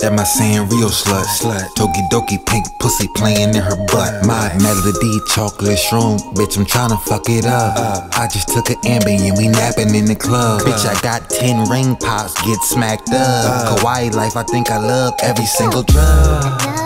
That my Sanrio slut. Slut. Toki doki pink pussy playing in her butt. My melody chocolate shroom. Bitch, I'm tryna fuck it up. I just took an Ambien, we napping in the club. Bitch, I got 10 ring pops, get smacked up. Kawaii life, I think I love every single drug.